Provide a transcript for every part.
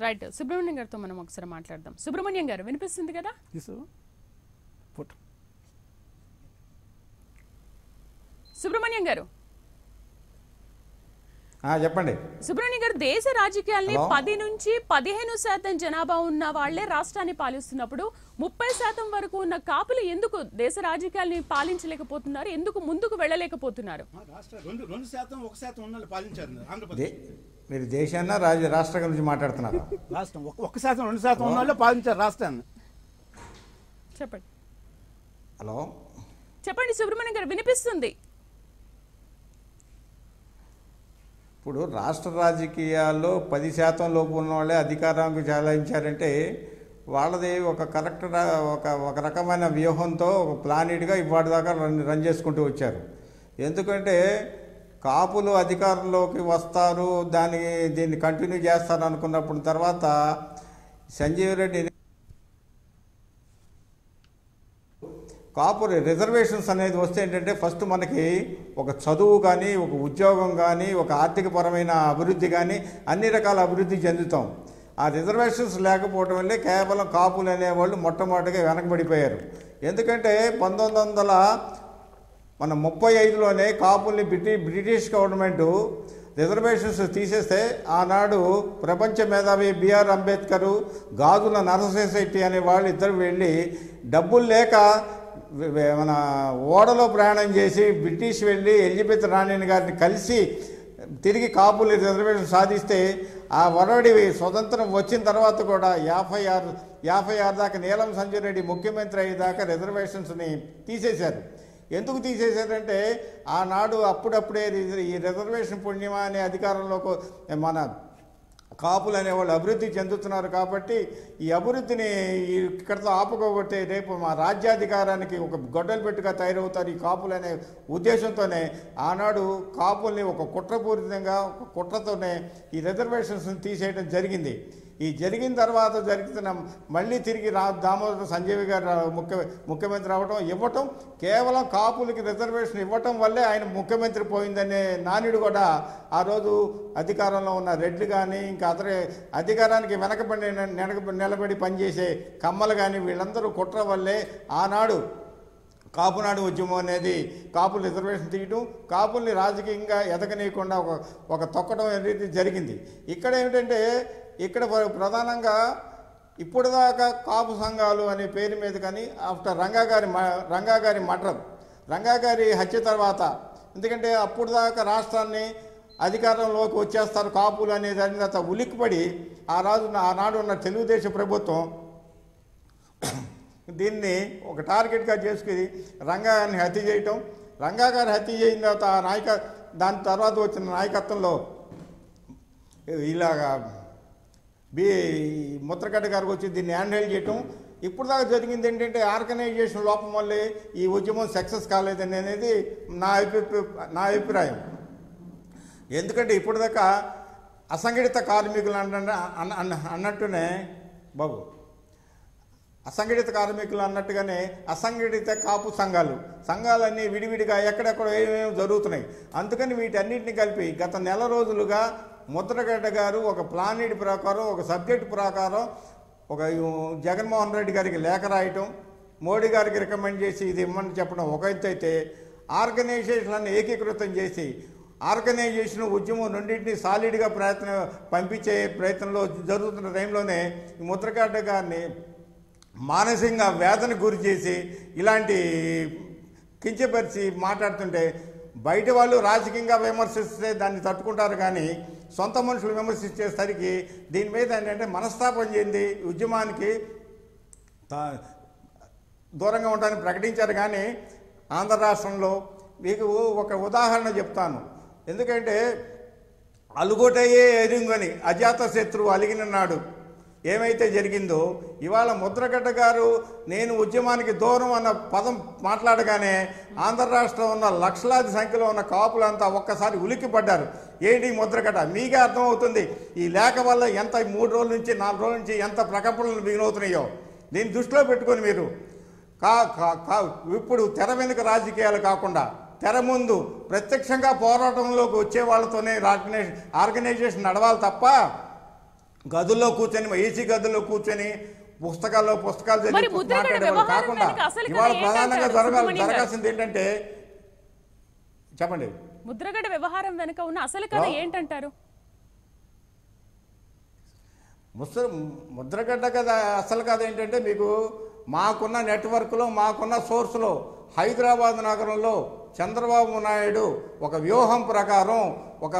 Right. Subrahmanyam గారితో మనం ఒకసారి మాట్లాడదాం. సుబ్రహ్మణ్యం గారు వినిపిస్తుంది కదా? సుబ్రహ్మణ్యం గారు. ఆ, చెప్పండి. సుబ్రహ్మణ్యం గారు దేశ రాజకీయాల్ని? పది నుంచి పదిహేను శాతం జనాభా ఉన్న వాళ్ళే రాష్ట్రాన్ని పాలిస్తున్నప్పుడు ముప్పై శాతం వరకు ఉన్న కాపులు ఎందుకు దేశ రాజకీయాల్ని పాలించలేకపోతున్నారు? ఎందుకు ముందుకు వెళ్ళలేకపోతున్నారు? మీరు దేశాన్న రాజ్య రాష్ట్రం గురించి మాట్లాడుతున్నారు. రాష్ట్రం. ఒక ఒక శాతం రెండు శాతం ఉన్న వాళ్ళు పాలించారు రాష్ట్రాన్ని. చెప్పండి. హలో. చెప్పండి సుబ్రహ్మణ్యం గారు వినిపిస్తుంది. ఇప్పుడు రాష్ట్ర రాజకీయాల్లో పది శాతం లోపు ఉన్న వాళ్ళే అధికారానికి చాలించారంటే వాళ్ళది ఒక కరెక్ట్ ఒక ఒక రకమైన వ్యూహంతో ఒక ప్లానెడ్గా ఇవాటిదాకా రన్ రన్ చేసుకుంటూ వచ్చారు. ఎందుకంటే కాపులు అధికారంలోకి వస్తారు దాన్ని దీన్ని కంటిన్యూ చేస్తారు అనుకున్నప్పుడు తర్వాత సంజీవ్ రెడ్డి కాపు రిజర్వేషన్స్ అనేది వస్తే ఏంటంటే ఫస్ట్ మనకి ఒక చదువు కానీ ఒక ఉద్యోగం కానీ ఒక ఆర్థికపరమైన అభివృద్ధి కానీ అన్ని రకాల అభివృద్ధి చెందుతాం. ఆ రిజర్వేషన్స్ లేకపోవడం వల్లే కేవలం కాపులు అనేవాళ్ళు మొట్టమొదటిగా వెనకబడిపోయారు. ఎందుకంటే పంతొమ్మిది వందల మన ముప్పై ఐదులోనే కాపుల్ని బ్రిటి బ్రిటిష్ గవర్నమెంటు రిజర్వేషన్స్ తీసేస్తే ఆనాడు ప్రపంచ మేధావి బిఆర్ అంబేద్కర్ గాజుల నరశేషెట్టి అనే వాళ్ళు ఇద్దరు వెళ్ళి డబ్బులు లేక మన ఓడలో ప్రయాణం చేసి బ్రిటిష్ వెళ్ళి ఎలిజబెత్ రాణిని గారిని కలిసి తిరిగి కాపులు రిజర్వేషన్ సాధిస్తే ఆ వరడి స్వతంత్రం వచ్చిన తర్వాత కూడా యాభై ఆరు యాభై ఆరు దాకా నీలం సంజయ్ రెడ్డి ముఖ్యమంత్రి అయ్యేదాకా రిజర్వేషన్స్ని తీసేశారు. ఎందుకు తీసేశారంటే ఆనాడు అప్పుడప్పుడే ఈ రిజర్వేషన్ పుణ్యమా అనే అధికారంలోకి మన కాపులు అనేవాళ్ళు అభివృద్ధి చెందుతున్నారు కాబట్టి ఈ అభివృద్ధిని ఇక్కడతో ఆపుకోబట్టే రేపు మా రాజ్యాధికారానికి ఒక గొడ్డలు పెట్టుగా తయారవుతారు ఈ కాపులు అనే ఉద్దేశంతోనే ఆనాడు కాపుల్ని ఒక కుట్రపూరితంగా ఒక కుట్రతోనే ఈ రిజర్వేషన్స్ని తీసేయడం జరిగింది. ఈ జరిగిన తర్వాత జరిగిన మళ్ళీ తిరిగి రా దామోదర సంజీవి గారు ముఖ్య ముఖ్యమంత్రి అవ్వటం ఇవ్వటం కేవలం కాపులకి రిజర్వేషన్ ఇవ్వటం వల్లే ఆయన ముఖ్యమంత్రి పోయిందనే నానుడు కూడా ఆ రోజు అధికారంలో ఉన్న రెడ్లు కానీ ఇంకా అతని అధికారానికి వెనకబడి నెనక నిలబడి పనిచేసే కమ్మలు కానీ వీళ్ళందరూ కుట్ర వల్లే ఆనాడు కాపునాడు ఉద్యమం అనేది కాపులు రిజర్వేషన్ తీయడం కాపుల్ని రాజకీయంగా ఎదగనీయకుండా ఒక ఒక తొక్కడం అనేది జరిగింది. ఇక్కడ ఏమిటంటే ఇక్కడ ప్రధానంగా ఇప్పుడు దాకా కాపు సంఘాలు అనే పేరు మీద కానీ ఆఫ్టర్ రంగాగారి రంగాగారి మ- రంగాగారి హత్య తర్వాత ఎందుకంటే అప్పుడు దాకా రాష్ట్రాన్ని అధికారంలోకి వచ్చేస్తారు కాపులు అనే దాని తర్వాత ఉలిక్కిపడి ఆ రాజు ఆనాడు ఉన్న తెలుగుదేశం ప్రభుత్వం దీన్ని ఒక టార్గెట్గా చేసుకుని రంగాన్ని హత్య చేయటం రంగాగారి హత్య చేసిన తర్వాత ఆ నాయక దాని తర్వాత వచ్చిన నాయకత్వంలో ఇలాగా బి ముద్రగడ్డ గారికి వచ్చి దీన్ని హ్యాండిల్ చేయటం. ఇప్పుడు దాకా జరిగింది ఏంటంటే ఆర్గనైజేషన్ లోపం వల్లే ఈ ఉద్యమం సక్సెస్ కాలేదని అనేది నా అభిప్రాయం. నా అభిప్రాయం. ఎందుకంటే ఇప్పటిదాకా అసంఘటిత కార్మికులు అన్నట్టునే బాబు. అసంఘటిత కార్మికులు అన్నట్టుగానే అసంఘటిత కాపు సంఘాలు. సంఘాలన్నీ విడివిడిగా ఎక్కడెక్కడ ఏమేమి జరుగుతున్నాయి. అందుకని వీటన్నిటిని కలిపి గత నెల రోజులుగా ముద్రగడ్డ గారు ఒక ప్లానెడ్ ప్రకారం ఒక సబ్జెక్ట్ ప్రకారం ఒక జగన్మోహన్ రెడ్డి గారికి లేఖ రాయటం మోడీ గారికి రికమెండ్ చేసి ఇది ఇమ్మని చెప్పడం ఒక అయితే ఆర్గనైజేషన్లను ఏకీకృతం చేసి ఆర్గనైజేషన్ ఉద్యమం రెండింటిని సాలిడ్గా ప్రయత్నం పంపించే ప్రయత్నంలో జరుగుతున్న టైంలోనే ఈ ముద్రగడ్డ గారిని మానసికంగా వేదన గురి చేసి ఇలాంటి కించపరిచి మాట్లాడుతుంటే బయట వాళ్ళు రాజకీయంగా విమర్శిస్తే దాన్ని తట్టుకుంటారు కానీ సొంత మనుషులు విమర్శించేసరికి దీని మీద ఏంటంటే మనస్తాపం చెంది ఉద్యమానికి దూరంగా ఉండడానికి ప్రకటించారు కానీ ఆంధ్ర రాష్ట్రంలో మీకు ఒక ఉదాహరణ చెప్తాను. ఎందుకంటే అలుగోటయ్యే ఎరుంగని అజాత శత్రువు అలిగిన నాడు ఏమైతే జరిగిందో ఇవాళ ముద్రగడ్డ గారు నేను ఉద్యమానికి దూరం అన్న పదం మాట్లాడగానే ఆంధ్ర రాష్ట్రం ఉన్న లక్షలాది సంఖ్యలో ఉన్న కాపులంతా ఒక్కసారి ఉలిక్కిపడ్డారు. ఏంటి ముద్రగడ్డ? మీకే అర్థమవుతుంది. ఈ లేఖ వల్ల ఎంత మూడు రోజుల నుంచి నాలుగు రోజుల నుంచి ఎంత ప్రకంపనలు మిగిలవుతున్నాయో. దీన్ని దృష్టిలో పెట్టుకొని మీరు. కా కా- కా- ఇప్పుడు తెర వెనుక రాజకీయాలు కాకుండా తెర ముందు ప్రత్యక్షంగా పోరాటంలోకి వచ్చే వాళ్ళతోనే ఆర్గనైజేషన్ నడవాలి తప్ప గదుల్లో కూర్చొని ఏసీ గదుల్లో కూర్చొని పుస్తకాల్లో పుస్తకాలు చదివి మాట్లాడేవాళ్ళు కాకుండా ఇవాళ ప్రధానంగా జరగాలి? జరగాల్సింది ఏంటంటే చెప్పండి ముద్రగడ వ్యవహారం వెనుక ఉన్న అసలు కథ? ఏంటంటారు ముస ముద్రగడ్డ కథ అసలు కథ ఏంటంటే మీకు మాకున్న నెట్వర్క్లో మాకున్న సోర్స్లో హైదరాబాద్ నగరంలో చంద్రబాబు నాయుడు ఒక వ్యూహం ప్రకారం ఒక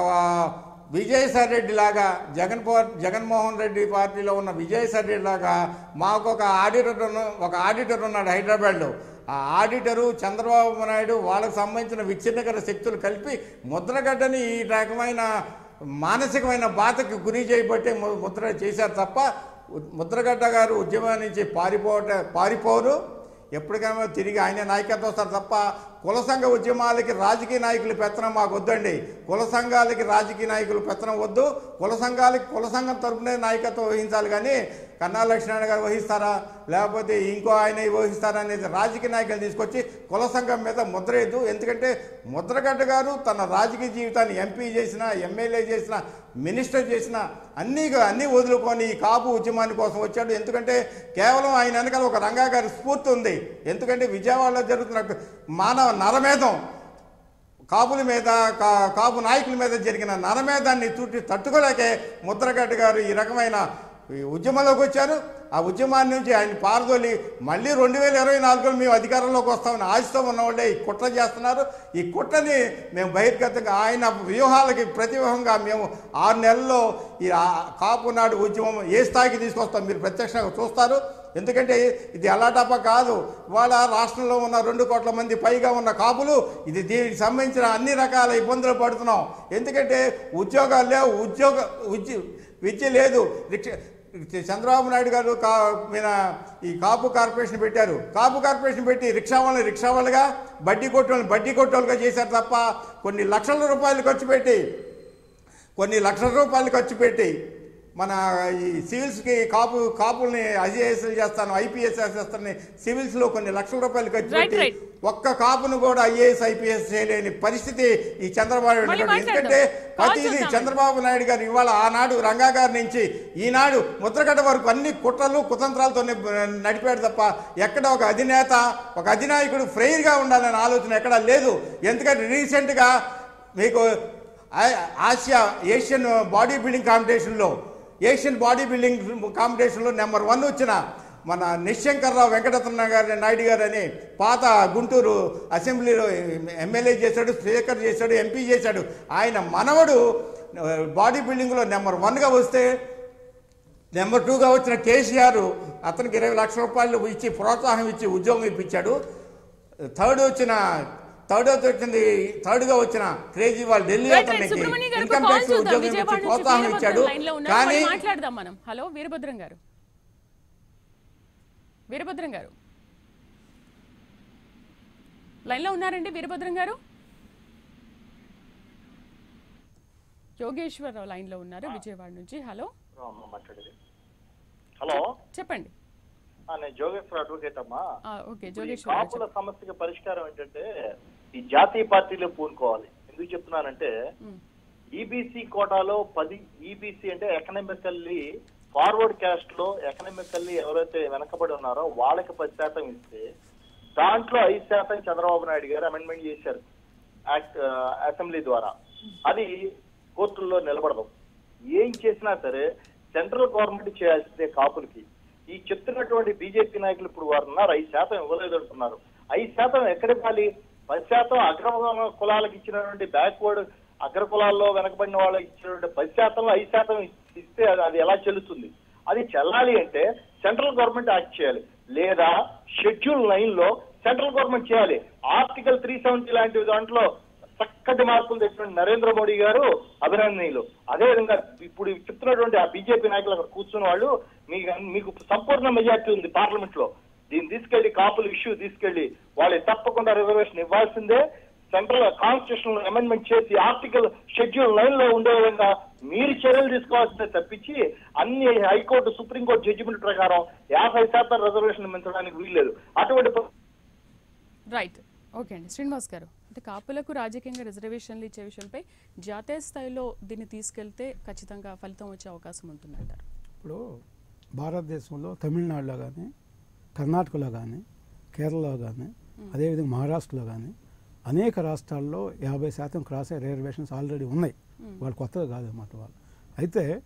విజయసాయి రెడ్డి లాగా జగన్ జగన్మోహన్ రెడ్డి పార్టీలో ఉన్న విజయసాయి రెడ్డి లాగా మాకు ఒక ఆడిటర్ ఒక ఆడిటర్ ఉన్నాడు హైదరాబాద్లో. ఆ ఆడిటరు చంద్రబాబు నాయుడు వాళ్ళకు సంబంధించిన విచ్ఛిన్నకర శక్తులు కలిపి ముద్రగడ్డని ఈ రకమైన మానసికమైన బాధకు గురి చేయబట్టే ముద్ర చేశారు తప్ప ముద్రగడ్డ గారు ఉద్యమం నుంచి పారిపోవట పారిపోరు. ఎప్పటికైనా తిరిగి ఆయన నాయకత్వం వస్తారు తప్ప కుల సంఘ ఉద్యమాలకి రాజకీయ నాయకులు పెత్తనం మాకు వద్దండి కుల సంఘాలకి రాజకీయ నాయకులు పెత్తనం వద్దు. కుల సంఘాలకి కుల సంఘం తరపునే నాయకత్వం వహించాలి కానీ కన్నా లక్ష్మణ గారు వహిస్తారా? లేకపోతే ఇంకో ఆయన వహిస్తారా అనేది రాజకీయ నాయకులు తీసుకొచ్చి కుల సంఘం మీద ముద్రేయద్దు. ఎందుకంటే ముద్రగడ్డ గారు తన రాజకీయ జీవితాన్ని ఎంపీ చేసిన ఎమ్మెల్యే చేసిన మినిస్టర్ చేసిన అన్నీ అన్నీ వదులుకొని ఈ కాపు ఉద్యమాన్ని కోసం వచ్చాడు. ఎందుకంటే కేవలం ఆయన వెనకాల ఒక రంగా గారి స్ఫూర్తి ఉంది. ఎందుకంటే విజయవాడలో జరుగుతున్న మానవ నరమేధం. కాపుల మీద కా- కాపు నాయకుల మీద జరిగిన నరమేధాన్ని చుట్టి తట్టుకోలేకే ముద్రగడ్డ గారు ఈ రకమైన ఈ ఉద్యమంలోకి వచ్చారు. ఆ ఉద్యమాన్ని నుంచి ఆయన పారదోలి మళ్ళీ రెండు వేల ఇరవై నాలుగులో మేము అధికారంలోకి వస్తామని ఆశతో ఉన్న వాళ్ళే ఈ కుట్ర చేస్తున్నారు. ఈ కుట్రని మేము బహిర్గతంగా ఆయన వ్యూహాలకి ప్రతివ్యూహంగా మేము ఆరు నెలల్లో ఈ కాపునాడు కాపు నాడు ఉద్యమం ఏ స్థాయికి తీసుకొస్తాం మీరు ప్రత్యక్షంగా చూస్తారు. ఎందుకంటే ఇది అలాటప్ప కాదు. వాళ్ళ రాష్ట్రంలో ఉన్న రెండు కోట్ల మంది పైగా ఉన్న కాపులు ఇది దీనికి సంబంధించిన అన్ని రకాల ఇబ్బందులు పడుతున్నాం. ఎందుకంటే ఉద్యోగాలు లేవు. ఉద్యోగ ఉద్య విద్య లేదు. చంద్రబాబు నాయుడు గారు కా మీద ఈ కాపు కార్పొరేషన్ పెట్టారు. కాపు కార్పొరేషన్ పెట్టి రిక్షా వాళ్ళని రిక్షా వాళ్ళుగా బడ్డీ కొట్టోళ్ళని బడ్డీ కొట్టోళ్ళుగా చేశారు తప్ప కొన్ని లక్షల రూపాయలు ఖర్చు పెట్టి కొన్ని లక్షల రూపాయలు ఖర్చు పెట్టి మన ఈ సివిల్స్కి కాపు కాపుల్ని ఐఏఎస్లు చేస్తాను ఐపీఎస్ చేస్తాను సివిల్స్లో కొన్ని లక్షల రూపాయలు ఖర్చు పెట్టి. ఒక్క కాపును కూడా ఐఏఎస్ ఐపీఎస్ చేయలేని పరిస్థితి ఈ చంద్రబాబు నాయుడు. ఎందుకంటే ప్రతిదీ. చంద్రబాబు నాయుడు గారు ఇవాళ ఆనాడు రంగా గారి నుంచి ఈనాడు ముద్రగడ్డ వరకు అన్ని కుట్రలు కుతంత్రాలతో నడిపాడు తప్ప ఎక్కడ ఒక అధినేత ఒక అధినాయకుడు ఫ్రెయిర్గా ఉండాలనే ఆలోచన ఎక్కడా లేదు ఎందుకంటే రీసెంట్గా మీకు ఆసియా ఏషియన్ బాడీ బిల్డింగ్ కాంపిటీషన్లో ఏషియన్ బాడీ బిల్డింగ్ కాంపిటీషన్లో నెంబర్ వన్ వచ్చిన మన నిశంకర్రావు వెంకటరత్న గారి నాయుడు గారు అని పాత గుంటూరు అసెంబ్లీలో ఎమ్మెల్యే చేశాడు స్పీకర్ చేశాడు ఎంపీ చేశాడు. ఆయన మనవడు బాడీ బిల్డింగ్లో నెంబర్ వన్గా వస్తే నెంబర్ టూగా వచ్చిన కేసీఆర్ అతనికి ఇరవై లక్షల రూపాయలు ఇచ్చి ప్రోత్సాహం ఇచ్చి ఉద్యోగం ఇప్పించాడు. థర్డ్ వచ్చిన థర్డ్ వచ్చింది థర్డ్గా వచ్చిన క్రేజీ వాళ్ళు ఢిల్లీ ఇన్కమ్ ట్యాక్స్ ఉద్యోగం ప్రోత్సాహం ఇచ్చాడు. కానీ మాట్లాడదాం మనం. హలో వీరభద్రం గారు. వీరభద్రం గారు. లైన్లో ఉన్నారండి వీరభద్రం గారు? యోగేశ్వరరావు లైన్లో ఉన్నారు విజయవాడ నుంచి. హలో. హలో. చెప్పండి. ఆ, నేను జోగేశ్వర అడ్వకేట్ అమ్మా. ఆ, ఓకే సమస్యకి పరిష్కారం ఏంటంటే ఈ జాతీయ పార్టీలో పూనుకోవాలి. ఎందుకు చెప్తున్నానంటే. ఈబీసీ కోటాలో పది ఈబీసీ అంటే ఎకనామికల్లీ ఫార్వర్డ్ క్యాస్ట్లో ఎకనామికల్లీ ఎవరైతే వెనకబడి ఉన్నారో వాళ్ళకి పది శాతం ఇస్తే దాంట్లో ఐదు శాతం చంద్రబాబు నాయుడు గారు అమెండ్మెంట్ చేశారు యాక్ట్ అసెంబ్లీ ద్వారా. అది కోర్టుల్లో నిలబడదు. ఏం చేసినా సరే సెంట్రల్ గవర్నమెంట్ చేయాల్సిందే కాపులకి. ఈ చెప్తున్నటువంటి బీజేపీ నాయకులు ఇప్పుడు వారు ఉన్నారు ఐదు శాతం ఇవ్వలేదు అంటున్నారు ఐదు శాతం ఎక్కడ ఇవ్వాలి? పది శాతం అగ్ర కులాలకు ఇచ్చినటువంటి బ్యాక్వర్డ్ అగ్ర కులాల్లో వెనకబడిన వాళ్ళకి ఇచ్చినటువంటి పది శాతంలో ఐదు శాతం ఇస్తే అది- ఎలా చెల్లుతుంది? అది చెల్లాలి అంటే సెంట్రల్ గవర్నమెంట్ యాక్ట్ చేయాలి. లేదా షెడ్యూల్ నైన్లో సెంట్రల్ గవర్నమెంట్ చేయాలి. ఆర్టికల్ త్రీ సెవెంటీ లాంటి దాంట్లో చక్కటి మార్పులు తెచ్చినటువంటి నరేంద్ర మోడీ గారు అభినందనీయులు. అదేవిధంగా ఇప్పుడు చెప్తున్నటువంటి ఆ బీజేపీ నాయకులు అక్కడ కూర్చున్న వాళ్ళు మీకు మీకు సంపూర్ణ మెజార్టీ ఉంది పార్లమెంట్లో దీన్ని తీసుకెళ్ళి కాపుల ఇష్యూ తీసుకెళ్ళి వాళ్ళకి తప్పకుండా రిజర్వేషన్ ఇవ్వాల్సిందే. సెంట్రల్ కాన్స్టిట్యూషన్ అమెండ్మెంట్ చేసి ఆర్టికల్ షెడ్యూల్ నైన్లో ఉండే విధంగా మీరు చర్యలు తీసుకోవాల్సిందే తప్పించి అన్ని హైకోర్టు సుప్రీంకోర్టు జడ్జిమెంట్ ప్రకారం యాభై శాతం రిజర్వేషన్ పెంచడానికి వీల్లేదు. అటువంటి రైట్ ఓకే అండి. శ్రీనివాస్ గారు అంటే కాపులకు రాజకీయంగా రిజర్వేషన్లు ఇచ్చే విషయంపై జాతీయ స్థాయిలో దీన్ని తీసుకెళ్తే ఖచ్చితంగా ఫలితం వచ్చే అవకాశం ఉంటుందంటారు. ఇప్పుడు భారతదేశంలో తమిళనాడులో కానీ కర్ణాటకలో కానీ కేరళలో కానీ అదేవిధంగా మహారాష్ట్రలో కానీ అనేక రాష్ట్రాల్లో యాభై శాతం క్రాస్ అయ్యే రిజర్వేషన్స్ ఆల్రెడీ ఉన్నాయి. వాళ్ళు కొత్తగా కాదన్నమాట వాళ్ళు. అయితే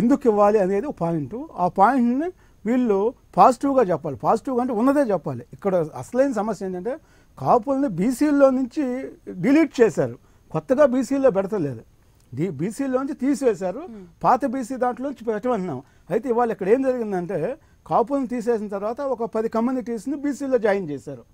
ఎందుకు ఇవ్వాలి అనేది ఒక పాయింట్. ఆ పాయింట్ని వీళ్ళు పాజిటివ్గా చెప్పాలి. పాజిటివ్గా అంటే ఉన్నదే చెప్పాలి. ఇక్కడ అసలైన సమస్య ఏంటంటే కాపుల్ని బీసీల్లో నుంచి డిలీట్ చేశారు. కొత్తగా బీసీల్లో పెడతలేదు. డి బీసీలోంచి తీసివేశారు. పాత బీసీ దాంట్లోంచి పెట్టమన్నాం. అయితే ఇవాళ ఇక్కడ ఏం జరిగిందంటే కాపులను తీసేసిన తర్వాత ఒక పది కమ్యూనిటీస్ని బీసీలో జాయిన్ చేశారు.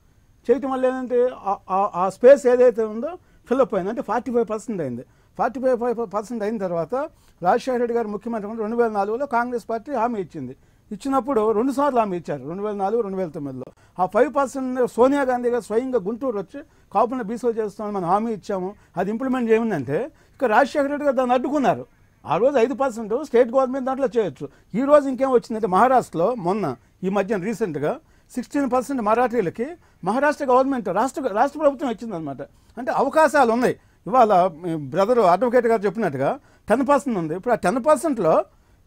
చేయటం వల్ల ఏంటంటే ఆ- స్పేస్ ఏదైతే ఉందో ఫిల్అప్ అయింది. అంటే ఫార్టీ ఫైవ్ పర్సెంట్ అయింది. ఫార్టీ ఫైవ్ ఫైవ్ పర్సెంట్ అయిన తర్వాత రాజశేఖర రెడ్డి గారు ముఖ్యమంత్రి రెండు వేల నాలుగులో కాంగ్రెస్ పార్టీ హామీ ఇచ్చింది. ఇచ్చినప్పుడు రెండు సార్లు హామీ ఇచ్చారు. రెండు వేల నాలుగు రెండు వేల తొమ్మిదిలో. ఆ ఫైవ్ పర్సెంట్ సోనియా గాంధీ గారు స్వయంగా గుంటూరు వచ్చి కాపులను బీసీలో చేస్తామని మనం హామీ ఇచ్చాము. అది ఇంప్లిమెంట్ చేయమందంటే ఇక రాజశేఖర రెడ్డి గారు దాన్ని అడ్డుకున్నారు. ఆ రోజు ఐదు పర్సెంట్ స్టేట్ గవర్నమెంట్ దాంట్లో చేయొచ్చు. ఈ రోజు ఇంకేం వచ్చిందంటే మహారాష్ట్రలో మొన్న ఈ మధ్యన రీసెంట్గా సిక్స్టీన్ పర్సెంట్ మరాఠీలకి మహారాష్ట్ర గవర్నమెంట్ రాష్ట్ర రాష్ట్ర ప్రభుత్వం ఇచ్చిందనమాట అంటే అవకాశాలు ఉన్నాయి. ఇవాళ బ్రదర్ అడ్వకేట్ గారు చెప్పినట్టుగా టెన్ పర్సెంట్ ఉంది. ఇప్పుడు ఆ టెన్ పర్సెంట్లో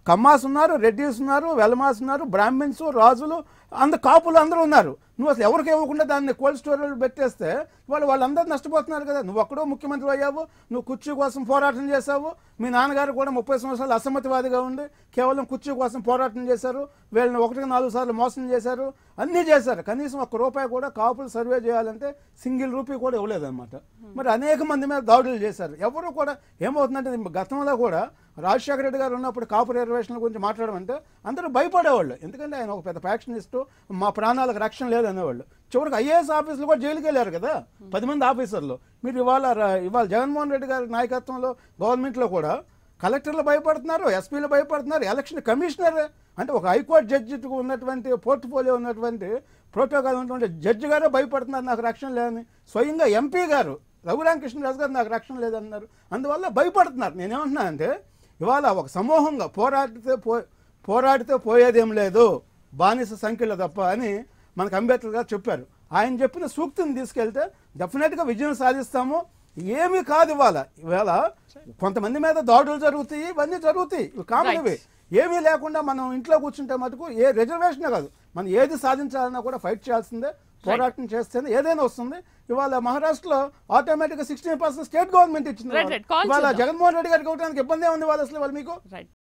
కమ్మాస్ ఉన్నారు రెడ్డిస్ ఉన్నారు వెలమాస్ ఉన్నారు బ్రాహ్మిన్స్ రాజులు అంద కాపులు అందరూ ఉన్నారు. నువ్వు అసలు ఎవరికి ఇవ్వకుండా దాన్ని కోల్డ్ స్టోరేజ్ పెట్టేస్తే వాళ్ళు వాళ్ళందరూ నష్టపోతున్నారు కదా. నువ్వు ఒక్కడో ముఖ్యమంత్రి అయ్యావు నువ్వు కుర్చీ కోసం పోరాటం చేశావు. మీ నాన్నగారు కూడా ముప్పై సంవత్సరాలు అసమ్మతివాదిగా ఉండి కేవలం కుర్చీ కోసం పోరాటం చేశారు. వీళ్ళని ఒకటికి నాలుగు సార్లు మోసం చేశారు. అన్నీ చేశారు. కనీసం ఒక్క రూపాయి కూడా కాపులు సర్వే చేయాలంటే సింగిల్ రూపీ కూడా ఇవ్వలేదన్నమాట. మరి అనేక మంది మీద దాడులు చేశారు. ఎవరు కూడా ఏమవుతుందంటే గతంలో కూడా రాజశేఖర రెడ్డి గారు ఉన్నప్పుడు కాపు రిజర్వేషన్ల గురించి మాట్లాడమంటే అందరూ భయపడేవాళ్ళు. ఎందుకంటే ఆయన ఒక పెద్ద ఫ్యాక్షనిస్టు. మా ప్రాణాలకు రక్షణ లేదు అనేవాళ్ళు. చివరికి ఐఏఎస్ ఆఫీసులు కూడా జైలుకి వెళ్ళారు కదా. పది మంది ఆఫీసర్లు. మీరు ఇవాళ ఇవాళ జగన్మోహన్ రెడ్డి గారి నాయకత్వంలో గవర్నమెంట్లో కూడా కలెక్టర్లు భయపడుతున్నారు ఎస్పీలు భయపడుతున్నారు ఎలక్షన్ కమిషనర్ అంటే ఒక హైకోర్టు జడ్జికి ఉన్నటువంటి పోర్ట్ఫోలియో ఉన్నటువంటి ప్రోటోకాల్ ఉన్నటువంటి జడ్జి గారే భయపడుతున్నారు నాకు రక్షణ లేదని. స్వయంగా ఎంపీ గారు రఘురామకృష్ణరాజు గారు నాకు రక్షణ లేదన్నారు. అందువల్ల భయపడుతున్నారు. నేనేమంటున్నా అంటే ఇవాళ ఒక సమూహంగా పోరాడితే పో పోరాడితే పోయేదేం లేదు. బానిస సంఖ్యలో తప్ప అని మనకు అంబేద్కర్ గారు చెప్పారు. ఆయన చెప్పిన సూక్తిని తీసుకెళ్తే డెఫినెట్గా విజయం సాధిస్తాము. ఏమీ కాదు ఇవాళ. ఇవాళ కొంతమంది మీద దాడులు జరుగుతాయి ఇవన్నీ జరుగుతాయి. ఇవి కామన్ ఇవి ఏమీ లేకుండా మనం ఇంట్లో కూర్చుంటే మటుకు ఏ రిజర్వేషన్ కాదు. మనం ఏది సాధించాలన్నా కూడా ఫైట్ చేయాల్సిందే పోరాటం చేస్తేనే ఏదైనా వస్తుంది. ఇవాళ మహారాష్ట్రలో ఆటోమేటిక్గా సిక్స్టీన్ పర్సెంట్ స్టేట్ గవర్నమెంట్ ఇచ్చింది ఇవాళ. జగన్మోహన్ రెడ్డి గారికి ఇవ్వడానికి ఇబ్బంది ఉంది వాళ్ళు అసలు వాళ్ళు మీకు?